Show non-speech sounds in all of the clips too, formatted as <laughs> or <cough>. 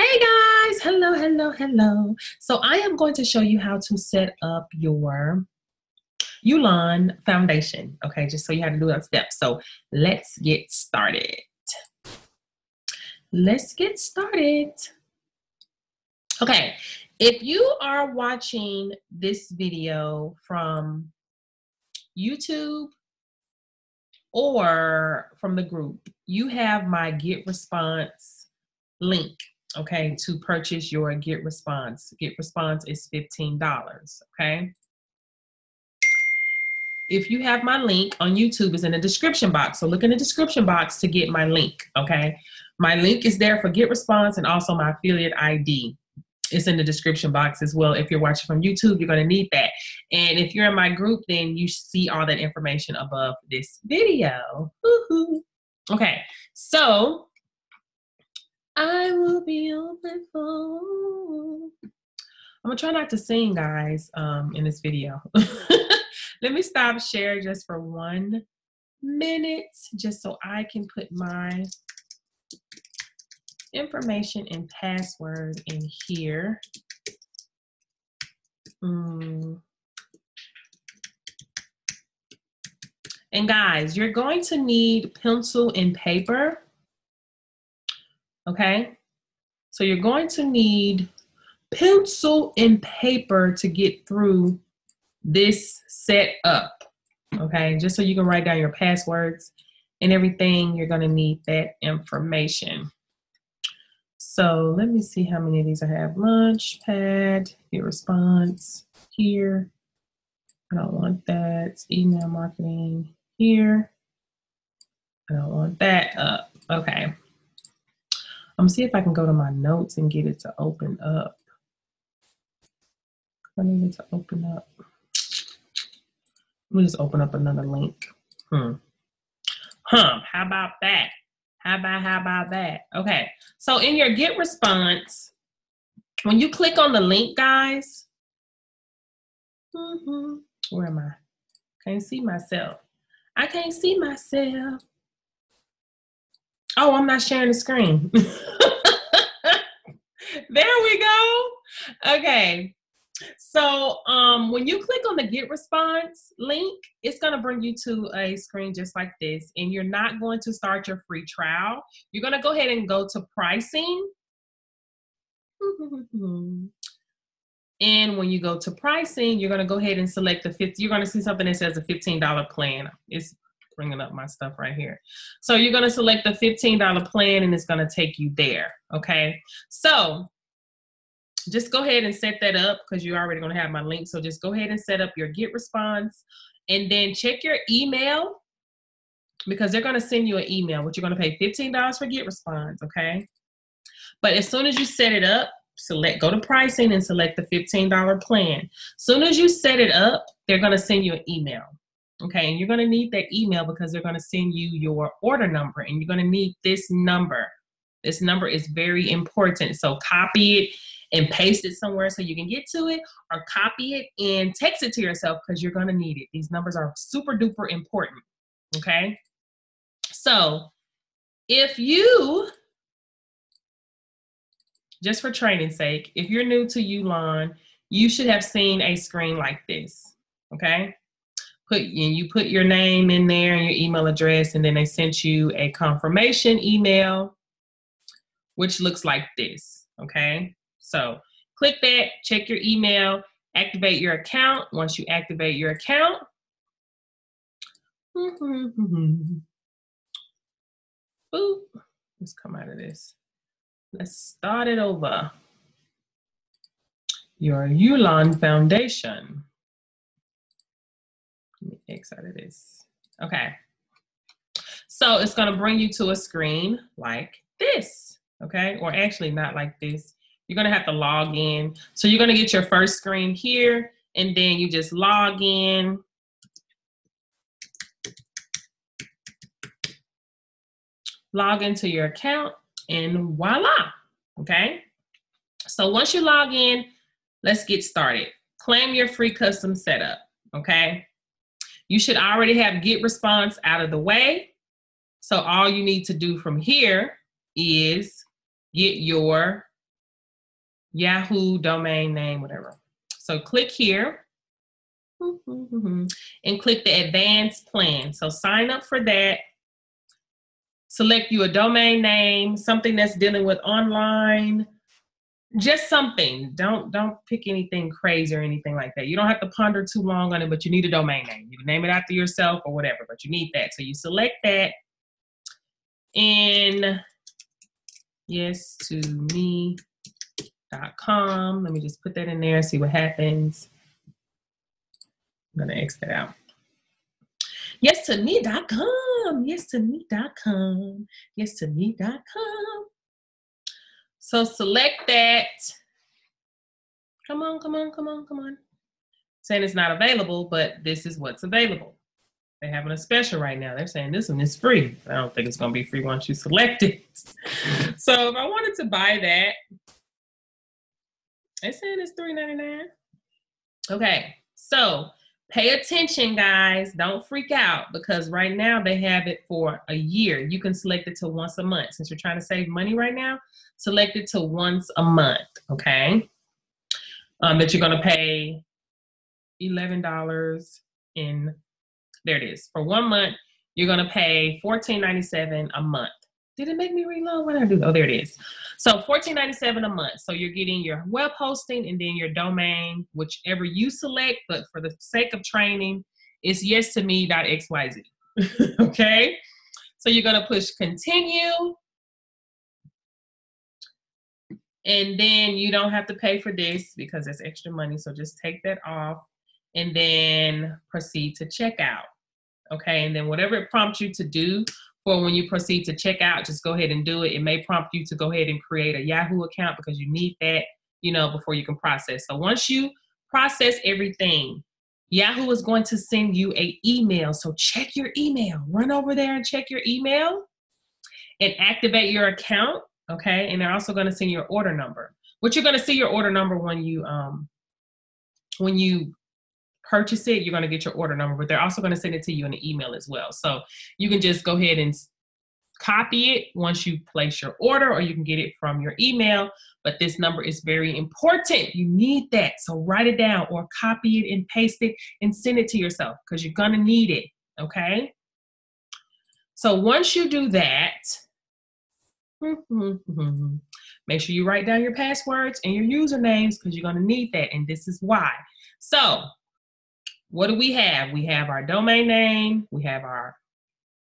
Hey guys, hello, hello, hello. So I am going to show you how to set up your Yoonla foundation. Okay, just so you have to do that step. So let's get started. Let's get started. Okay, if you are watching this video from YouTube or from the group, you have my get response link okay, to purchase your Get Response. Get Response is $15, okay? If you have my link on YouTube, is in the description box. So look in the description box to get my link, okay? My link is there for Get Response and also my affiliate ID. It's in the description box as well. If you're watching from YouTube, you're going to need that. And if you're in my group, then you see all that information above this video. Okay, so I will be open for. I'm gonna try not to sing, guys, um, in this video. <laughs> Let me stop share just for one minute, just so I can put my information and password in here. Mm. And guys, you're going to need pencil and paper okay? So you're going to need pencil and paper to get through this setup, okay? Just so you can write down your passwords and everything, you're gonna need that information. So let me see how many of these I have. Lunch pad, get response here. I don't want that. Email marketing here. I don't want that up. Okay. I'm see if I can go to my notes and get it to open up. I need it to open up. Let me just open up another link. Hmm. Huh. How about that? How about how about that? Okay. So in your get response, when you click on the link, guys. Mm-hmm. Where am I? Can't see myself. I can't see myself. Oh, I'm not sharing the screen. <laughs> there we go. Okay. So um, when you click on the get response link, it's going to bring you to a screen just like this. And you're not going to start your free trial. You're going to go ahead and go to pricing. <laughs> And when you go to pricing, you're going to go ahead and select the 50. You're going to see something that says a $15 plan. It's bringing up my stuff right here. So you're going to select the $15 plan and it's going to take you there. Okay. So just go ahead and set that up because you're already going to have my link. So just go ahead and set up your get response and then check your email because they're going to send you an email, which you're going to pay $15 for get response. Okay. But as soon as you set it up, select go to pricing and select the $15 plan. Soon as you set it up, they're going to send you an email. Okay, and you're going to need that email because they're going to send you your order number and you're going to need this number. This number is very important. So copy it and paste it somewhere so you can get to it or copy it and text it to yourself because you're going to need it. These numbers are super duper important. Okay, so if you just for training sake, if you're new to Yoonla, you should have seen a screen like this. Okay put and you put your name in there and your email address, and then they sent you a confirmation email, which looks like this. Okay, so click that, check your email, activate your account. Once you activate your account, <laughs> boop. Let's come out of this. Let's start it over. Your Yoonla Foundation. X this. Okay. So it's going to bring you to a screen like this. Okay. Or actually not like this. You're going to have to log in. So you're going to get your first screen here and then you just log in. Log into your account and voila. Okay. So once you log in, let's get started. Claim your free custom setup. Okay. You should already have get response out of the way. So all you need to do from here is get your Yahoo domain name, whatever. So click here <laughs> and click the advanced plan. So sign up for that. Select you a domain name, something that's dealing with online, just something. Don't don't pick anything crazy or anything like that. You don't have to ponder too long on it, but you need a domain name. You can name it after yourself or whatever, but you need that. So you select that and yes to me.com. Let me just put that in there, and see what happens. I'm gonna X that out. Yes to me.com. Yes to me.com. Yes to me.com. So select that. Come on, come on, come on, come on. Saying it's not available, but this is what's available. They're having a special right now. They're saying this one is free. I don't think it's going to be free once you select it. <laughs> so if I wanted to buy that, they're saying it's $3.99. Okay, so pay attention, guys. Don't freak out because right now they have it for a year. You can select it to once a month. Since you're trying to save money right now, select it to once a month, okay? Um, that you're going to pay $11 in there it is. For one month, you're going to pay $14.97 a month. Did it make me reload? What did I do? Oh, there it is. So $14.97 a month. So you're getting your web hosting and then your domain, whichever you select. But for the sake of training, it's yes to me.xyz. <laughs> okay. So you're going to push continue. And then you don't have to pay for this because it's extra money. So just take that off and then proceed to checkout. Okay, and then whatever it prompts you to do for when you proceed to checkout, just go ahead and do it. It may prompt you to go ahead and create a Yahoo account because you need that, you know, before you can process. So once you process everything, Yahoo is going to send you a email. So check your email. Run over there and check your email and activate your account. Okay, and they're also going to send you your order number. What you're going to see your order number when you um when you purchase it, you're going to get your order number, but they're also going to send it to you in an email as well. So you can just go ahead and copy it once you place your order, or you can get it from your email. But this number is very important. You need that. So write it down or copy it and paste it and send it to yourself because you're going to need it. Okay. So once you do that, <laughs> make sure you write down your passwords and your usernames because you're going to need that. And this is why. So what do we have? We have our domain name, we have our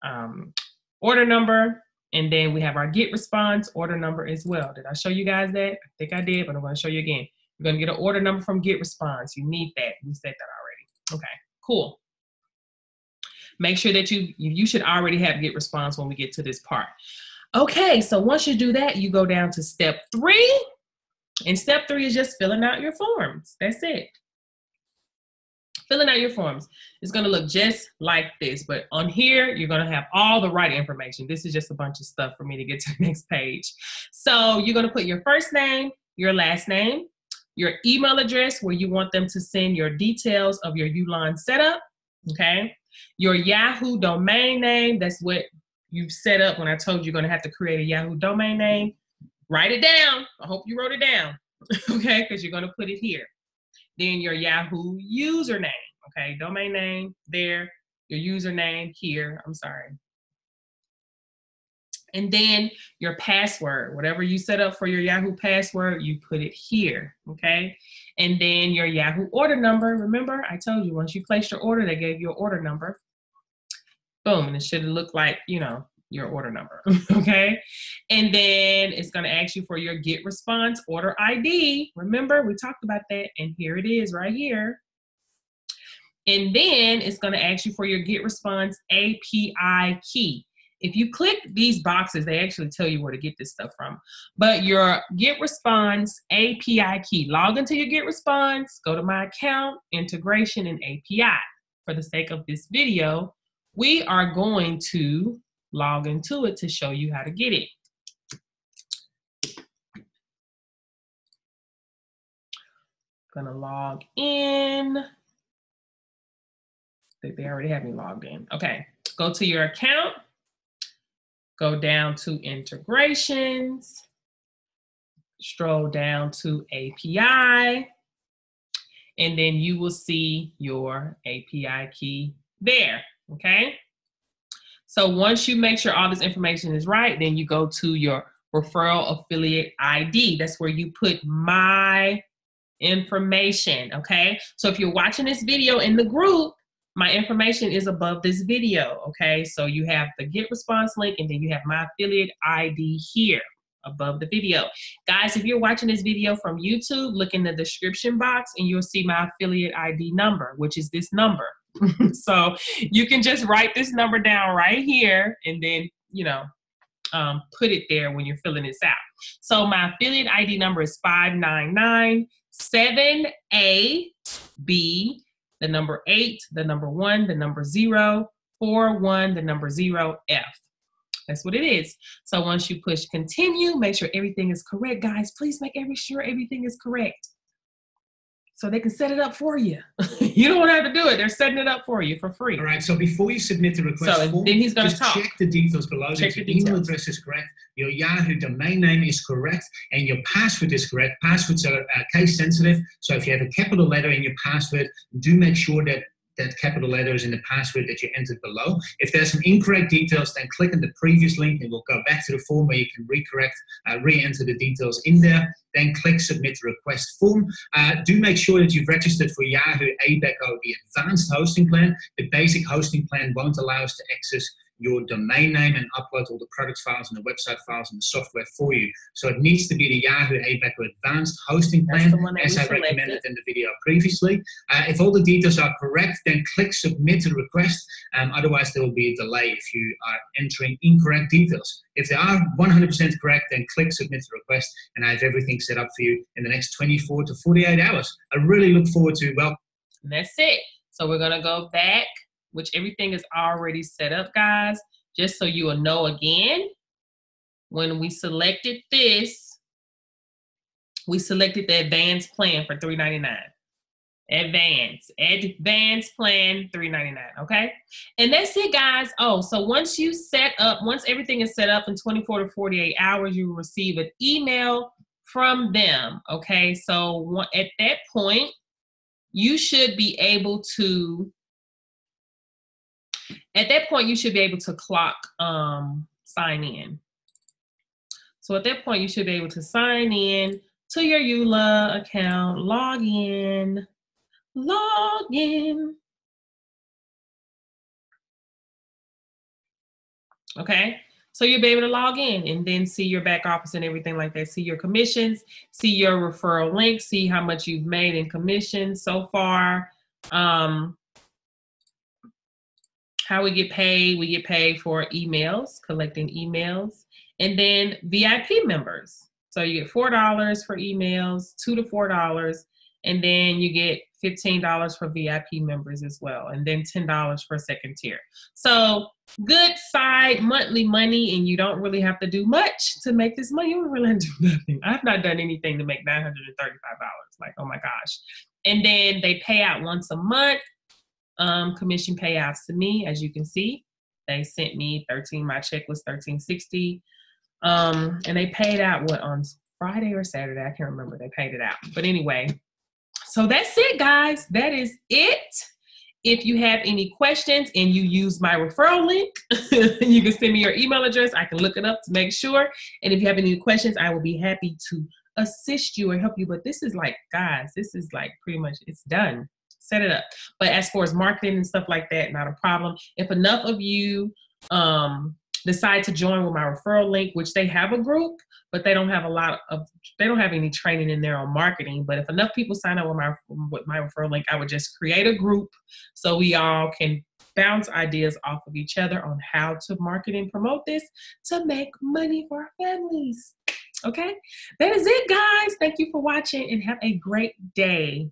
um, order number, and then we have our get response order number as well. Did I show you guys that? I think I did, but I'm to show you again. You're going to get an order number from get response. You need that. We said that already. Okay, cool. Make sure that you you should already have get response when we get to this part. Okay, so once you do that, you go down to step three. And step three is just filling out your forms. That's it filling out your forms. It's going to look just like this, but on here, you're going to have all the right information. This is just a bunch of stuff for me to get to the <laughs> next page. So you're going to put your first name, your last name, your email address where you want them to send your details of your Yoonla setup, okay? Your Yahoo domain name, that's what you've set up when I told you you're going to have to create a Yahoo domain name. Write it down. I hope you wrote it down, <laughs> okay? Because you're going to put it here then your Yahoo username. Okay, domain name there, your username here. I'm sorry. And then your password, whatever you set up for your Yahoo password, you put it here, okay? And then your Yahoo order number. Remember, I told you once you placed your order, they gave you an order number. Boom, and it should look like, you know, your order number, <laughs> okay? And then it's gonna ask you for your get response order ID. Remember, we talked about that, and here it is right here. And then it's gonna ask you for your get response API key. If you click these boxes, they actually tell you where to get this stuff from. But your get response API key, log into your get response, go to my account, integration, and API. For the sake of this video, we are going to log into it to show you how to get it. Gonna log in. They already have me logged in. Okay, go to your account, go down to integrations, stroll down to API, and then you will see your API key there, okay? So once you make sure all this information is right, then you go to your referral affiliate ID. That's where you put my information, okay? So if you're watching this video in the group, my information is above this video, okay? So you have the get response link and then you have my affiliate ID here above the video. Guys, if you're watching this video from YouTube, look in the description box and you'll see my affiliate ID number, which is this number. <laughs> so you can just write this number down right here and then, you know, um, put it there when you're filling this out. So my affiliate ID number is 5997AB, the number 8, the number 1, the number 0, 4, 1, the number 0, F. That's what it is. So once you push continue, make sure everything is correct. Guys, please make every sure everything is correct so they can set it up for you. <laughs> you don't have to do it; they're setting it up for you for free. All right. So before you submit the request so form, then he's going to talk. check the details below. Check that the your email address is correct, your Yahoo domain name is correct, and your password is correct. Passwords are uh, case sensitive, so if you have a capital letter in your password, do make sure that that capital letters in the password that you entered below. If there's some incorrect details, then click on the previous link and we'll go back to the form where you can recorrect, uh, re-enter the details in there. Then click submit request form. Uh, do make sure that you've registered for Yahoo ABECO, the advanced hosting plan. The basic hosting plan won't allow us to access your domain name and upload all the product files and the website files and the software for you. So it needs to be the Yahoo ABECO Advanced Hosting Plan, as I recommended in the video previously. Uh, if all the details are correct, then click submit the request. Um, otherwise, there will be a delay if you are entering incorrect details. If they are 100% correct, then click submit the request, and I have everything set up for you in the next 24 to 48 hours. I really look forward to well. That's it. So we're gonna go back, which everything is already set up, guys. Just so you will know again, when we selected this, we selected the advanced plan for $3.99. Advanced, advanced plan $3.99. Okay. And that's it, guys. Oh, so once you set up, once everything is set up in 24 to 48 hours, you will receive an email from them. Okay. So at that point, you should be able to at that point you should be able to clock um sign in. So at that point you should be able to sign in to your Yoonla account log in log in. Okay? So you'll be able to log in and then see your back office and everything like that see your commissions see your referral link see how much you've made in commissions so far. Um how we get paid we get paid for emails collecting emails and then vip members. So you get four dollars for emails two to four dollars and then you get $15 for vip members as well and then $10 for second tier. So good side monthly money and you don't really have to do much to make this money. You really do <laughs> nothing. I've not done anything to make $935 like oh my gosh. And then they pay out once a month um, commission payouts to me, as you can see. They sent me 13, my check was 1360. Um, and they paid out what on Friday or Saturday? I can't remember. They paid it out. But anyway, so that's it, guys. That is it. If you have any questions and you use my referral link, <laughs> you can send me your email address. I can look it up to make sure. And if you have any questions, I will be happy to assist you or help you. But this is like, guys, this is like pretty much it's done set it up. But as far as marketing and stuff like that, not a problem. If enough of you um, decide to join with my referral link, which they have a group, but they don't have a lot of they don't have any training in there on marketing. But if enough people sign up with my with my referral link, I would just create a group so we all can bounce ideas off of each other on how to market and promote this to make money for our families. Okay, that is it, guys. Thank you for watching and have a great day.